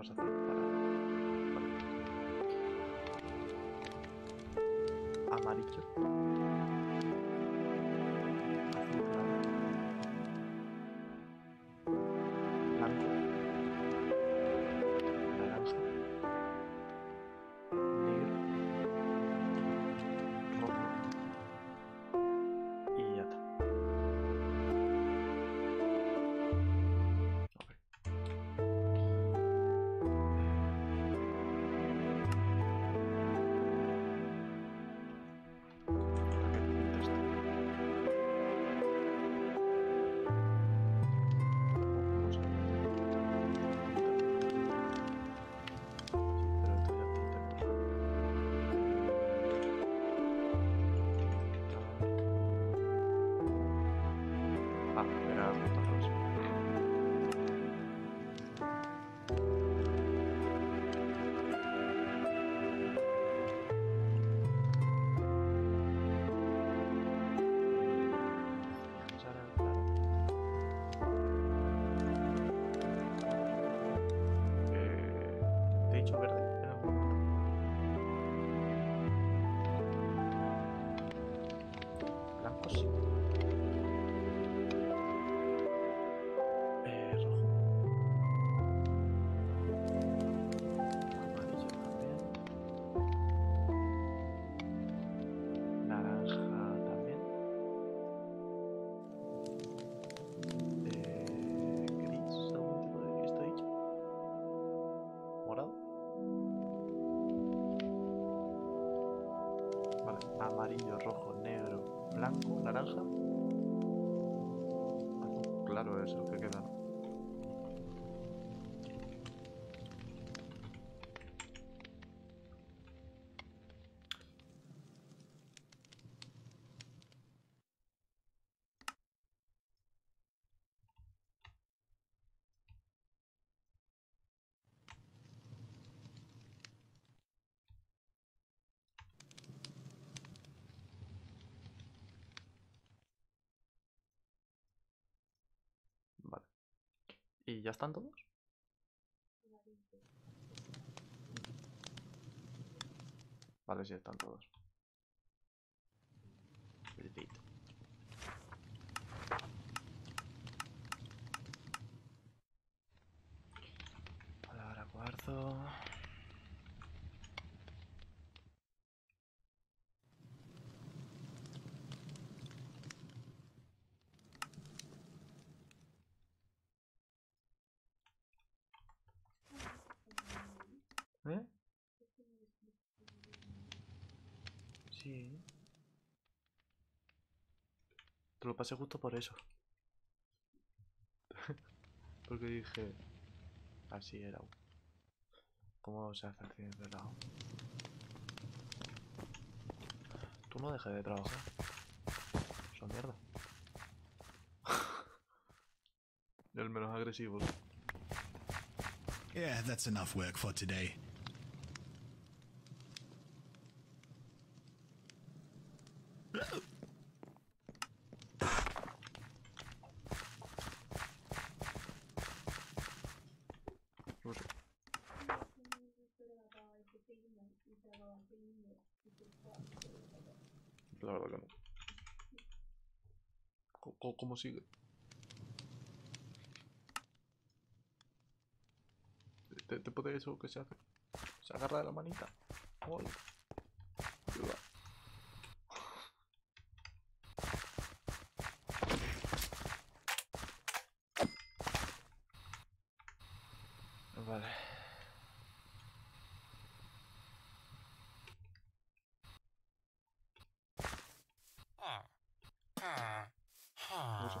vale, ¿qué vas a hacer para...? Amarillo. ver si lo que quedan. ¿Y ya están todos? Vale, sí, están todos. Perfecto. Vale, ahora cuarzo. ¿Eh? Sí. Te lo pasé justo por eso. Porque dije... Así era. ¿Cómo se hace así de lado? Tú no dejes de trabajar. Son mierda. El menos agresivo. Yeah, that's enough work for today. Co- ¿Cómo sigue? ¿Te, te puede eso que se hace? Se agarra de la manita. Ole. Ayuda. Vale. Eso.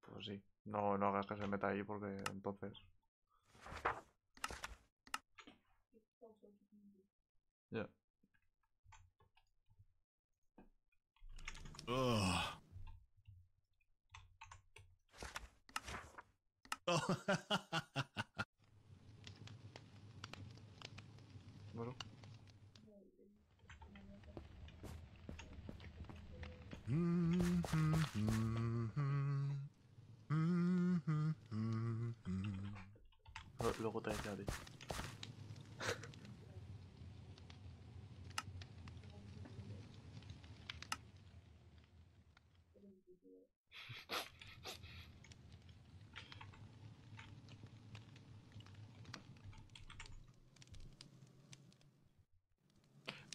Pues sí. No, no hagas que se meta ahí porque entonces. Ya. Ugh. Oh, Bueno. Lo- Luego te decía a ti.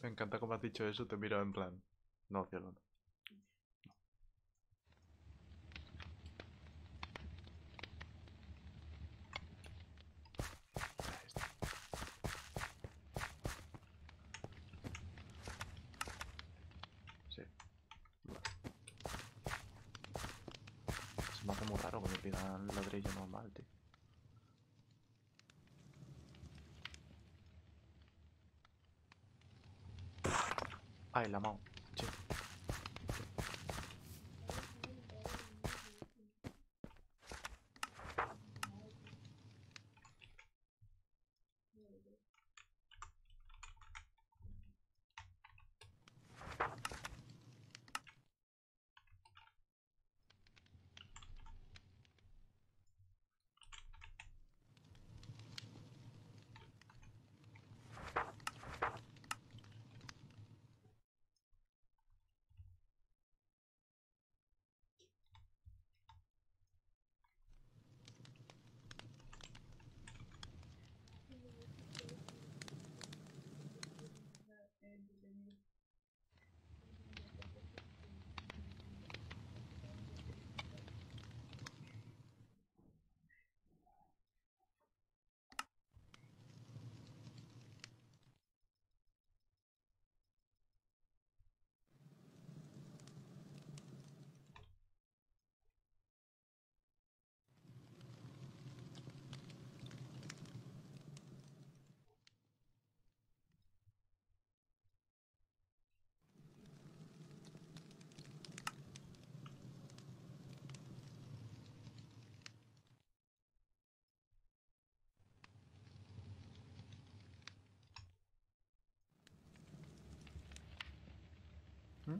Me encanta cómo has dicho eso, te miro en plan. No, cielo, no. Ahí está. Sí. Vale. Se me hace muy raro que me pidan ladrillo normal, tío. Ay, la mano. Hmm?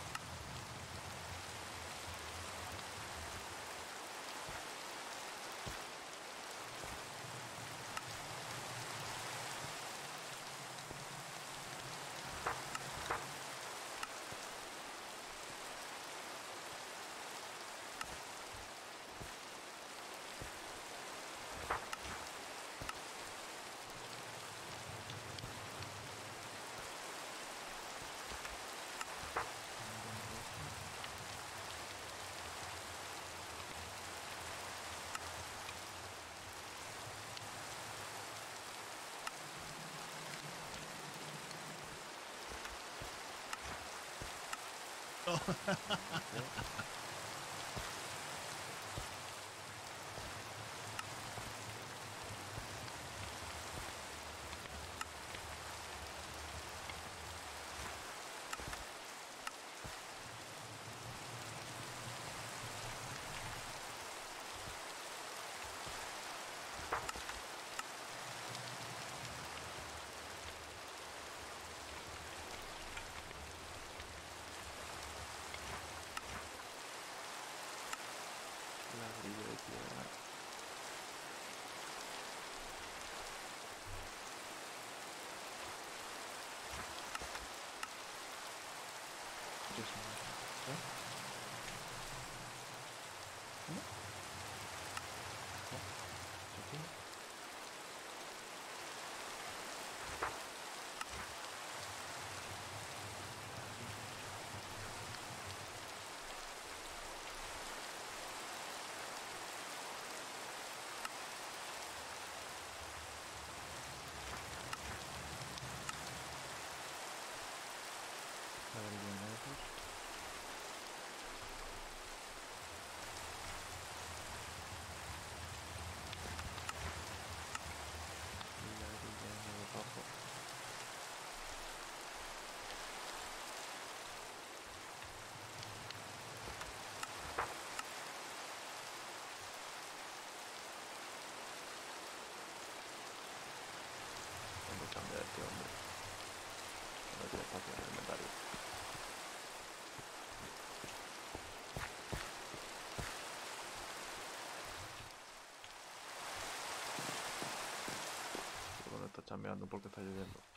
Oh. Thank you so much. Chambeando porque está lloviendo.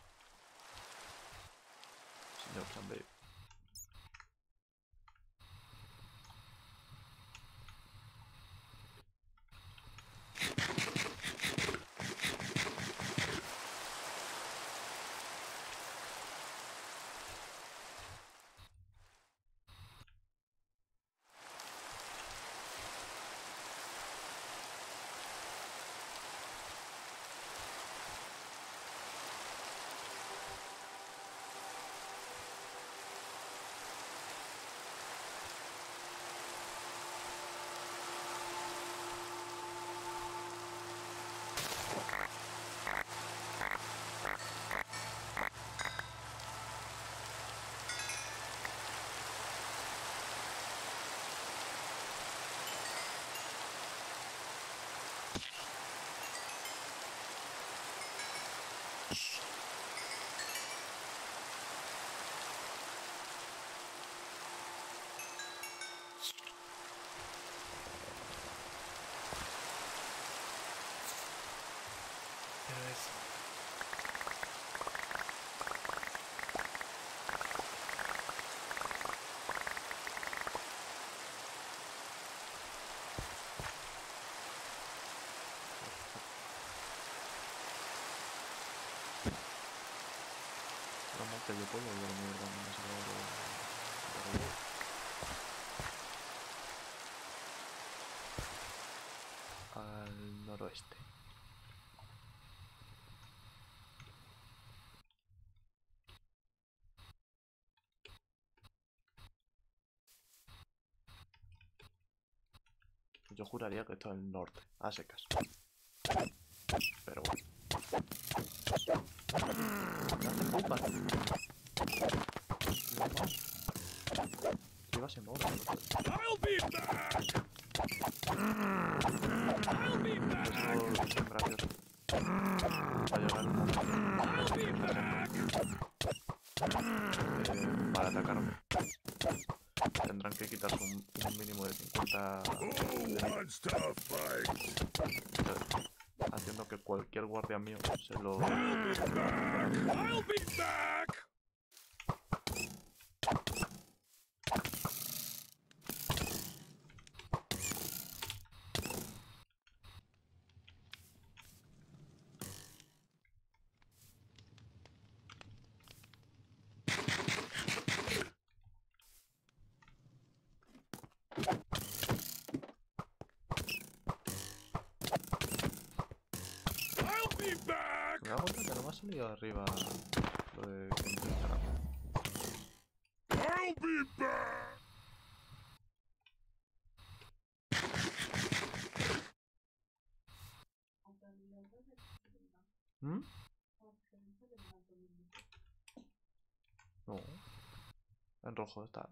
este yo puedo dormir donde me salgo. Al noroeste. Yo juraría que esto es el norte, a secas. Pero bueno. Iba sin mover. I'll be back! I'll be back! Va a momento I'll be back! eh, para atacarme. Tendrán que quitarse un, un mínimo de 50 Who wants to fight? haciendo que cualquier guardia mío se lo Attack! Voy arriba. De. I'll ¿Mm? mismo. No. En rojo está.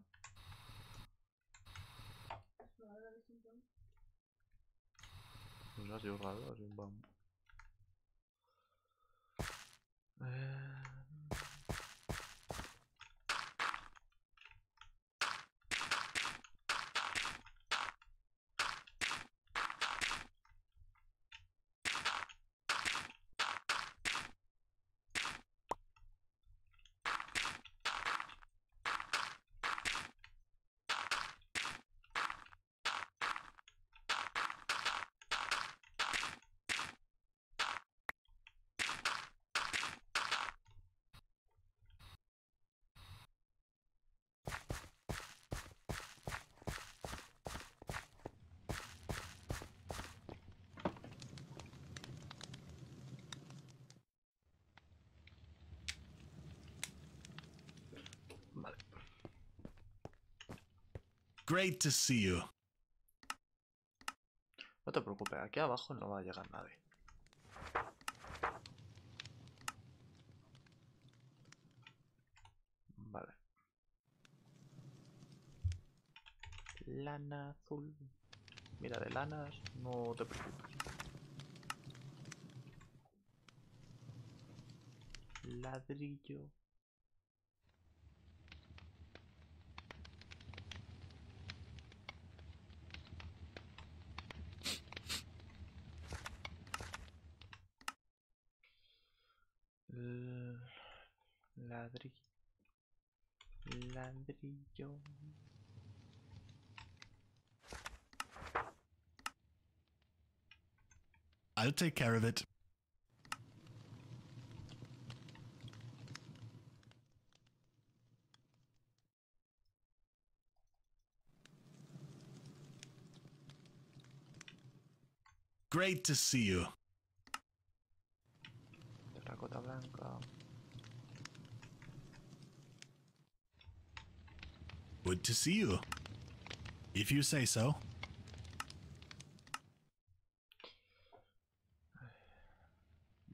No sé, ha sido raro, así un bam. Eh... Great to see you. No te preocupes, aquí abajo no va a llegar nadie. Vale. Lana azul. Mira, de lanas no te preocupes. Ladrillo. Ladrillo. I'll take care of it. Great to see you. Terracota blanca. Good to see you. If you say so.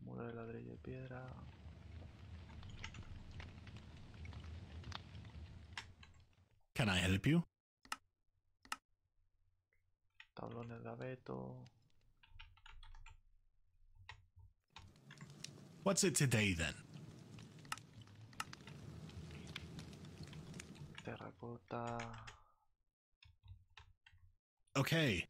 Muro de ladrillo y piedra. Can I help you? Tablones de abeto. What's it today then? terracotta. Okay,